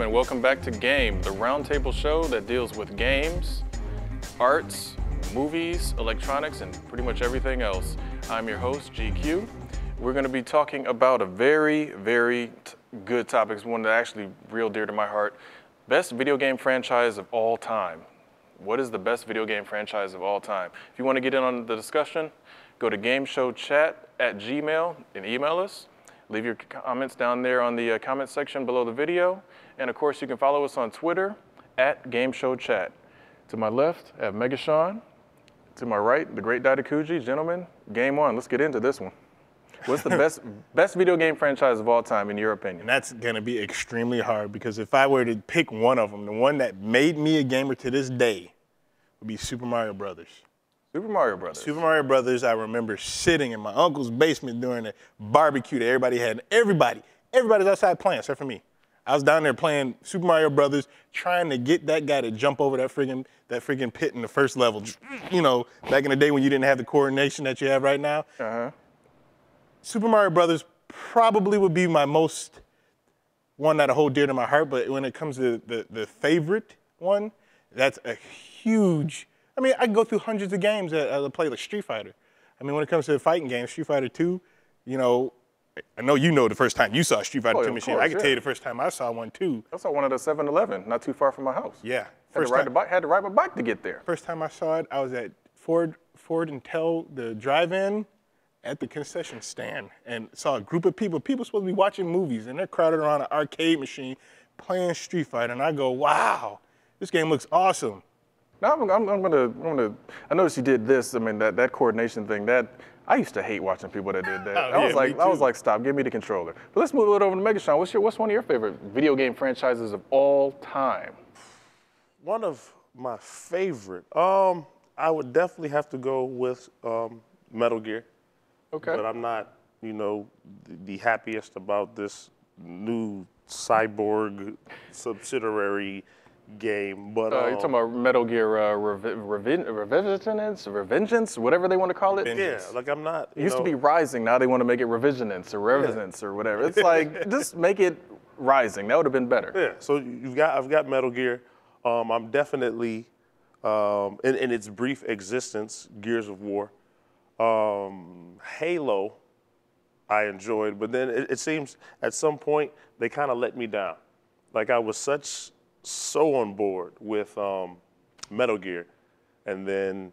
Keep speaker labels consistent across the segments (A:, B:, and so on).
A: And welcome back to Game, the roundtable show that deals with games, arts, movies, electronics, and pretty much everything else. I'm your host, GQ. We're going to be talking about a very, very good topic. It's one that actually real dear to my heart. Best video game franchise of all time. What is the best video game franchise of all time? If you want to get in on the discussion, go to gameshowchat at gmail and email us. Leave your comments down there on the uh, comment section below the video. And of course, you can follow us on Twitter at Game Show gameshowchat. To my left, I have Megashaun. To my right, the great Daitokuji. Gentlemen, game on. Let's get into this one. What's the best best video game franchise of all time in your opinion?
B: And that's gonna be extremely hard because if I were to pick one of them, the one that made me a gamer to this day would be Super Mario Brothers.
A: Super Mario Brothers.
B: Super Mario Brothers, I remember sitting in my uncle's basement during a barbecue that everybody had. Everybody, everybody's outside playing except for me. I was down there playing Super Mario Brothers, trying to get that guy to jump over that friggin' that friggin' pit in the first level. You know, back in the day when you didn't have the coordination that you have right now.
A: Uh-huh.
B: Super Mario Brothers probably would be my most one that I hold dear to my heart. But when it comes to the, the favorite one, that's a huge. I mean, I can go through hundreds of games that I play like Street Fighter. I mean, when it comes to the fighting games, Street Fighter 2, you know, I know you know the first time you saw a Street Fighter
A: Oh,
B: 2
A: of
B: machine.
A: course,
B: I can
A: yeah.
B: tell you the first time I saw one too.
A: I saw one at a 7-Eleven, not too far from my house.
B: Yeah.
A: Had to,
B: First
A: ride
B: time,
A: the bike, had to ride my bike to get there.
B: first time I saw it, I was at Ford Ford and Tell the drive-in at the concession stand and saw a group of people. People supposed to be watching movies and they're crowded around an arcade machine playing Street Fighter. And I go, wow, this game looks awesome.
A: Now I'm, I'm, I'm gonna, I'm gonna. I noticed you did this. I mean, that, that coordination thing. That I used to hate watching people that did that.
B: Oh,
A: I was
B: yeah,
A: like, I was like, stop, give me the controller. But let's move it over to Megashaun. What's your, what's one of your favorite video game franchises of all time?
C: One of my favorite, um, I would definitely have to go with um, Metal Gear.
A: Okay.
C: But I'm not, you know, the, the happiest about this new cyborg subsidiary game. But
A: Uh,
C: um,
A: you're talking about Metal Gear uh, Revi- Revi- Revisionance, Revengeance, whatever they want to call it. It
C: yeah, like I'm not. You
A: used to be Rising. Now they want to make it Revisionance or Revisance or whatever. It's like just make it Rising. That would have been better.
C: Yeah, so you've got I've got Metal Gear. Um, I'm definitely um, in, in its brief existence, Gears of War. Um, Halo, I enjoyed, but then it, it seems at some point they kind of let me down. Like I was such so on board with um, Metal Gear, and then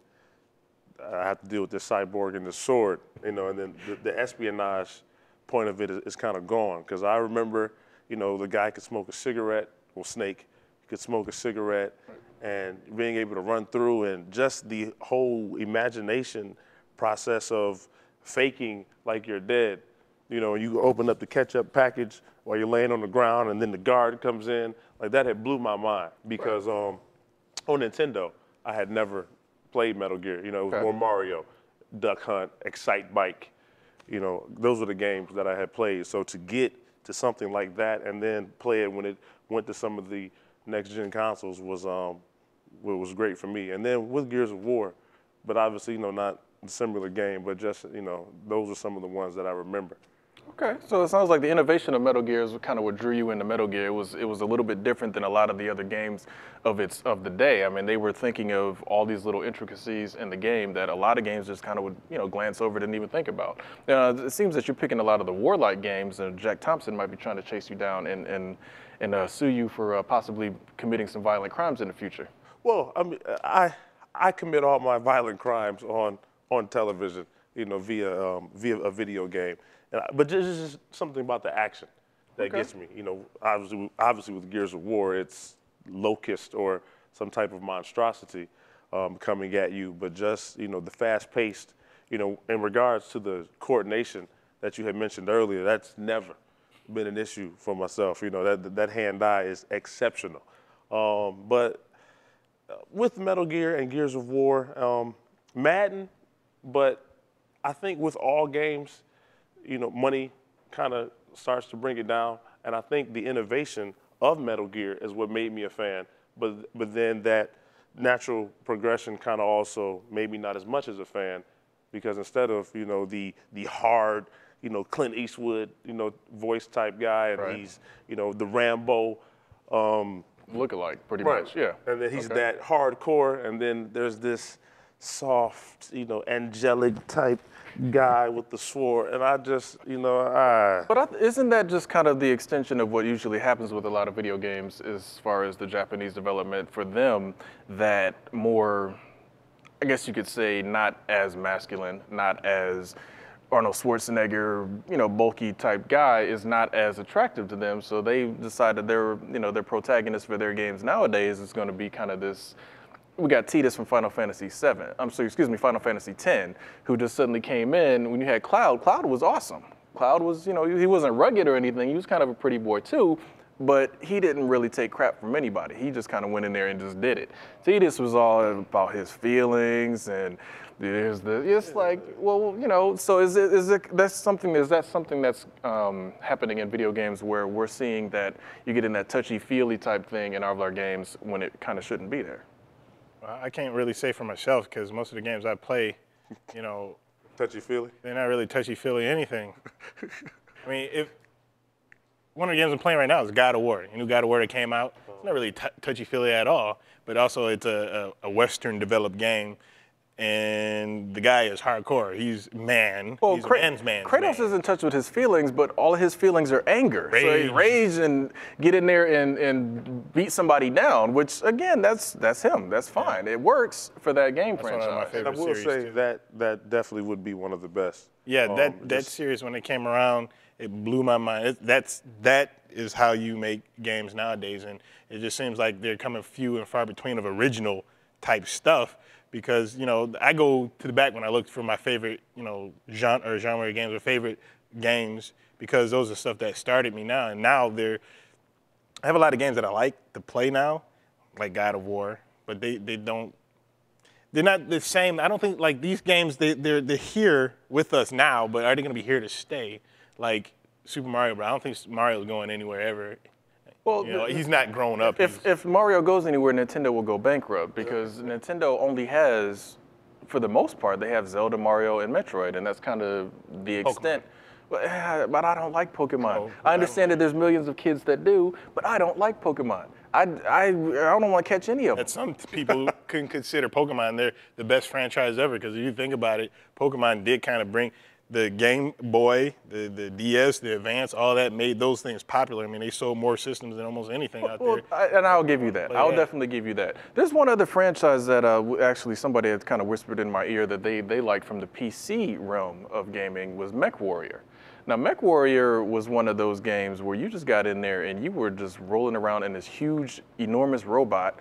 C: I have to deal with this cyborg and the sword, you know, and then the, the espionage point of it is, is kind of gone. Because I remember, you know, the guy could smoke a cigarette, well, Snake could smoke a cigarette, and being able to run through, and just the whole imagination process of faking like you're dead. You know, you open up the ketchup package while you're laying on the ground, and then the guard comes in. Like that had blew my mind because um, on Nintendo, I had never played Metal Gear. You know, it was
A: Okay.
C: more Mario, Duck Hunt, Excitebike. You know, those were the games that I had played. So to get to something like that and then play it when it went to some of the next gen consoles was um, was great for me. And then with Gears of War, but obviously, you know, not a similar game, but just you know, those are some of the ones that I remember.
A: Okay, so it sounds like the innovation of Metal Gear is kind of what drew you into Metal Gear. It was it was a little bit different than a lot of the other games of its of the day. I mean, they were thinking of all these little intricacies in the game that a lot of games just kind of would you know glance over, didn't even think about. Uh, it seems that you're picking a lot of the warlike games, and Jack Thompson might be trying to chase you down and and and uh, sue you for uh, possibly committing some violent crimes in the future.
C: Well, I mean, I I commit all my violent crimes on on television, you know, via um, via a video game. And I, but there's just something about the action that
A: Okay.
C: gets me. You know, obviously, obviously with Gears of War, it's locust or some type of monstrosity um, coming at you. But just you know, the fast-paced. You know, in regards to the coordination that you had mentioned earlier, that's never been an issue for myself. You know, that that hand-eye is exceptional. Um, but with Metal Gear and Gears of War, um, Madden, but I think with all games, you know, money kind of starts to bring it down. And I think the innovation of Metal Gear is what made me a fan. But but then that natural progression kind of also made me not as much as a fan because instead of you know the the hard you know, Clint Eastwood, you know, voice type guy, and
A: Right.
C: he's, you know, the Rambo. Um,
A: Look alike, pretty much. Yeah.
C: And then he's
A: Okay.
C: that hardcore, and then there's this soft, you know, angelic type guy with the sword, and I just, you know, I.
A: But I, isn't that just kind of the extension of what usually happens with a lot of video games as far as the Japanese development for them? That more, I guess you could say, not as masculine, not as Arnold Schwarzenegger, you know, bulky type guy is not as attractive to them. So they decided their, you know, their protagonist for their games nowadays is going to be kind of this we got Tidus from Final Fantasy VII. I'm sorry, excuse me, Final Fantasy X, who just suddenly came in. When you had Cloud, Cloud was awesome. Cloud was, you know, he wasn't rugged or anything. He was kind of a pretty boy too, but he didn't really take crap from anybody. He just kind of went in there and just did it. Tidus was all about his feelings and there's the. It's like, well, you know. So is it is it that's something? Is that something that's um, happening in video games where we're seeing that you get in that touchy feely type thing in all of our games when it kind of shouldn't be there?
B: I can't really say for myself because most of the games I play, you know,
C: Touchy feely.
B: they're not really touchy feely anything. I mean, if one of the games I'm playing right now is God of War. You know, God of War that came out. It's not really t- touchy feely at all, but also it's a, a, a Western developed game, and the guy is hardcore. He's man. He's
A: Kra-
B: a man's man.
A: Kratos
B: man.
A: is in touch with his feelings, but all of his feelings are anger. So he
B: Rage.
A: rage and get in there and, and beat somebody down, which again, that's that's him. That's fine. It works for that game
B: one of
A: franchise.
B: my
C: And I will
B: series,
C: say
B: too.
C: that that definitely would be one of the best.
B: Yeah,
C: Um,
B: that that
C: just-
B: series when it came around, it blew my mind. It, that's that is how you make games nowadays, and it just seems like they're coming few and far between of original type stuff. Because you know, I go to the back when I look for my favorite, you know, genre or genre games or favorite games because those are stuff that started me now, and now they're. I have a lot of games that I like to play now, like God of War, but they they don't they're not the same. I don't think like these games they they're they're here with us now, but are they going to be here to stay? Like Super Mario, but I don't think Mario's going anywhere ever.
A: Well,
B: You know, he's not grown up.
A: if
B: He's-
A: if Mario goes anywhere, Nintendo will go bankrupt because Nintendo only has, for the most part, they have Zelda, Mario, and Metroid, and that's kind of the extent. But, but I don't like Pokemon.
B: No,
A: I understand that there's millions of kids that do, but I don't like Pokemon. I, I, I don't want to catch any of them.
B: that some people couldn't consider Pokemon they're the best franchise ever because if you think about it, Pokemon did kind of bring the Game Boy, the, the DS, the Advance, all that made those things popular. I mean, they sold more systems than almost anything out
A: Well,
B: there.
A: I, and I'll give you that. I'll definitely give you that. There's one other franchise that uh, actually somebody had kind of whispered in my ear that they, they liked from the PC realm of gaming was MechWarrior. Now, MechWarrior was one of those games where you just got in there and you were just rolling around in this huge, enormous robot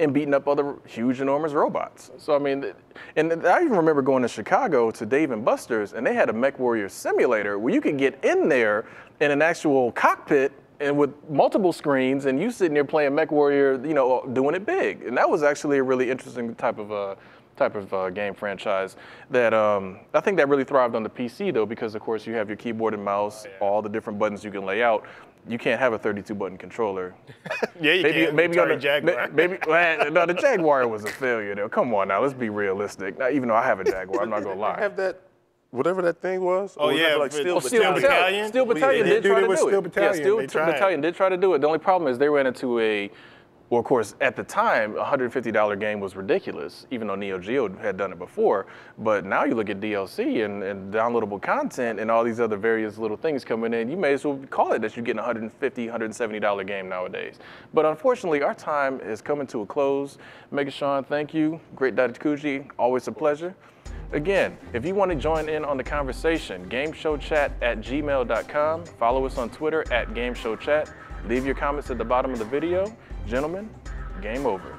A: and beating up other huge, enormous robots. So I mean, and I even remember going to Chicago to Dave and Buster's, and they had a MechWarrior simulator where you could get in there in an actual cockpit and with multiple screens, and you sitting there playing MechWarrior, you know, doing it big. And that was actually a really interesting type of uh, type of uh, game franchise that um, I think that really thrived on the PC though, because of course you have your keyboard and mouse, all the different buttons you can lay out. You can't have a 32 button controller.
B: yeah, you
A: Maybe,
B: can.
A: maybe on the
B: Jaguar.
A: Maybe well, no, the Jaguar was a failure. Though, come on now, let's be realistic. Now, even though I have a Jaguar, I'm not gonna lie.
C: have that, whatever that thing was.
B: Oh,
C: Or
B: yeah,
C: that like Steel
B: Oh,
A: Steel
C: Battalion?
B: Battalion?
A: Steel Battalion
B: they
A: did
B: did
A: try to
B: with
A: do
B: Steel
A: it.
B: Battalion.
A: Yeah, Steel
B: They tried.
A: Battalion did try to do it. The only problem is they ran into a, well, of course, at the time, a $150 game was ridiculous, even though Neo Geo had done it before. But now you look at DLC and, and downloadable content and all these other various little things coming in, you may as well call it that you're getting a $150, $170 game nowadays. But unfortunately, our time is coming to a close. Megashaun, thank you. Great Daitokuji, always a pleasure. Again, if you want to join in on the conversation, gameshowchat at gmail.com. Follow us on Twitter at gameshowchat. Leave your comments at the bottom of the video. Gentlemen, game over.